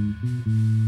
Mm-hmm.